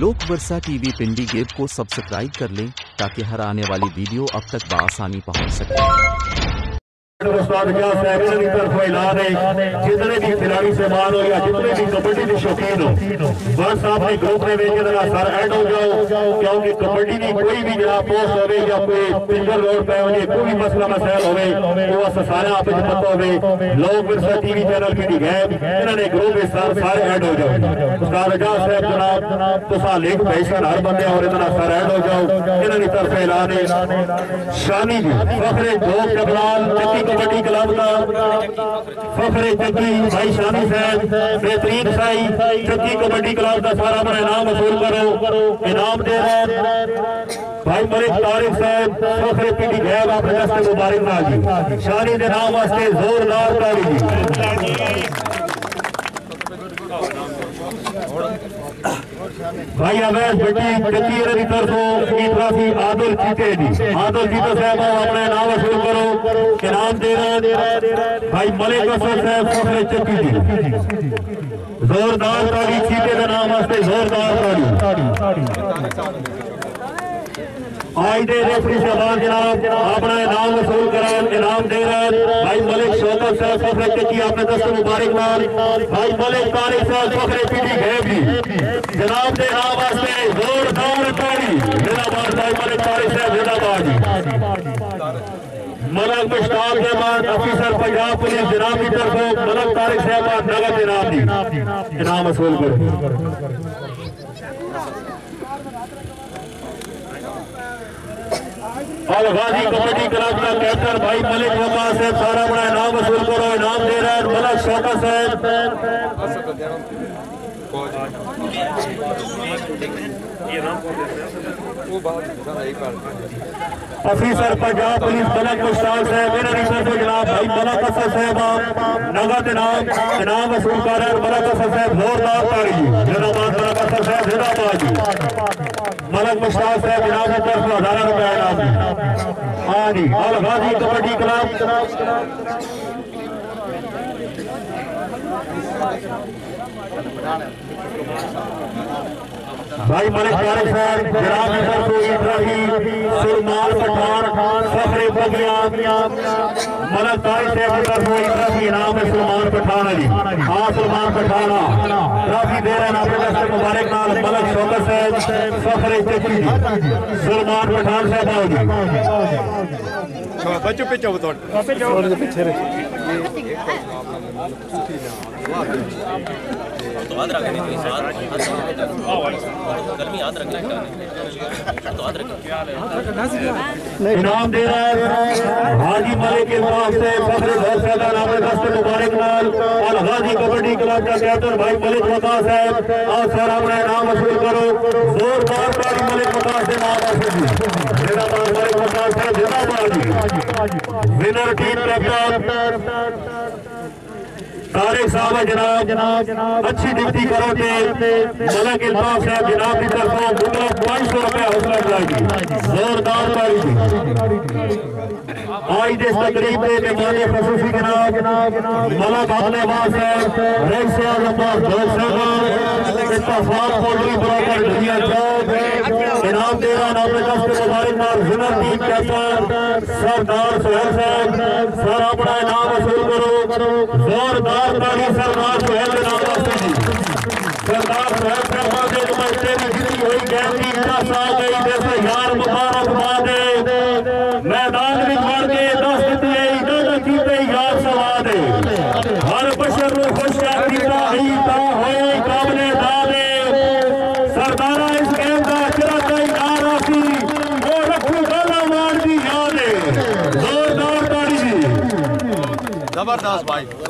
लोक Varsha TV Pindi gate को subscribe कर लें ताकि हर आने वाली वीडियो अब तक बआसानी पहुँच सके। जितने भी खिलाड़ी सामान हो या जितने भी कबड्डी के शौकीन हो, बस आपके ग्रुप में सर ऐड हो जाओ क्योंकि कबड्डी की कोई भी जरा पोस्ट हो कोई सिंगल रोड पे होने कोई भी मसला मसायल हो वो अस सारे आप पता हो लोग विरसा टीवी चैनल की गैब इन्होंने ग्रुप इस सर सारे ऐड हो जाओ। उस्ताद अजाज साहब, जनाब, तुसा लिंक भेजन हर बंदे और इतना सर ऐड हो जाओ। तरफ़ ऐलान शानी जी फखरे जोक जबलाल चक्की कबड्डी क्लब का। फखरे चक्की, भाई शानी साहब, बेहतरीन साई, चक्की कबड्डी क्लब का सारा अपना इनाम वसूल करो। इनाम दे रहे भाई मलिक तारिक साहब फखरे पीटी गैब अपने दस्ते मुबारक ना जी। शानी के नाम वास्ते जोरदार ताड़ी जी। भाई अवैध बेटी चक्की की तरफों की ट्रॉफी आदुल जीते जी आदुल जीते साहब अपने नाम वसूल करो इनाम दे रहे भाई मलिक असर साहब फखरे चक्की जी जोरदार ताड़ी जीते के नाम वास्ते जोरदार ताड़ी आज दे रेफरी साहब जनाब, अपना इनाम वसूल करान, इनाम दे रहे शौकत साहब फखरे चक्की आपने दस्त मुबारक भाई मलिक तारिक साहब फखरे पीटी गैब जनाब दे नाम वास्ते जोरदार ताड़ी जिंदाबाद, भाई मलिक तारिक साहब, जिंदाबाद। मलक मुश्ताक रहमान अफीसर पंजाब पुलिस जनाब की तरफ़ मलक तारिक साहब नगद इनाम दी इनाम वसूल करो और कबड्डी क्लब का कैप्टन भाई मलिक वफा साहब सारा बड़ा इनाम वसूल करो, इनाम दे रहे हैं मलक शौका साहब। अफीसर पंजाब पुलिस मलक मुश्ताक साहब, मेरा रिपोर्ट को जनाब भाई मलक असर साहब, आप नगद इनाम इनाम वसूल कर रहे हैं मलक असर साहब, जोरदार ताड़ी जिंदाबाद मलक असर साहब, जिंदाबाद मलक मुश्ताक साहब जनाब की तरफ़ हजारा रुपया इनाम हाँ। जी अल गाजी कबड्डी क्लब भाई मलिक तारिक साहब जनाब की तरफ़ इब्राहिम सुरमाल पठान फखरे बगिया। मलक तारिक साहब की तरफ़ इब्राहिम इनाम है सुरमान पठान अली हाँ सुरमान पठान। ट्रॉफी दे रहे हैं अपने दस्ते मुबारक नाल मलक शौकत साहब फखरे चक्की सुरमान पठान साहब आओ जी। बच्चों पे चौ तोड़ पीछे तो याद रखने की साथ गर्मी याद रखने तो याद रखने इनाम दे रहा है हाजी मालिक के पास से फखरे ज़्यादा नाम दस्ते मुबारक लाल और हाजी कबड्डी क्लब का कैप्टन भाई मलिक वकास है और सर अपना इनाम वसूल करो जोरदार ताली मलिक वकास के नाम जिंदाबाद मलिक वकास जिंदाबाद विनर टीम कैप्टन तारिक साहब जनाब जनाब। अच्छी ड्यूटी करो थे मलक इल्ताफ साहब जनाब की तरफों मुतलब पाँच सौ रुपया हौसला अफजाई जोरदार ताली आज इस तकरीब के मेहमान खसूसी जनाब मलक अपने वास है। रेड से आजमाबाद जोग साहब इत्तफाक पोल्ट्री ब्रोकर दुनिया चौक दे रहा नाम दस्त मुबारक नाल winner team captain Sardar Sohail साहब। सर, अपना इनाम वसूल करो। सरदार सोहेल के नाम वास्ते जी। सरदार साहब के नुमाइंदे की जीती हुई गैम की आ गई, जैसे यार मुबारकबाद मैदान में बढ़ के दस दिते इधर कीते यार सवाद हर बशर ਨੂੰ खुश कर दिता ही ता होए काबले दादे सरदारा इस गेम का चिरता ही नारा सी वो रखू गाला मार दी याद जोरदार ताड़ी जी। ज़बरदस्त भाई।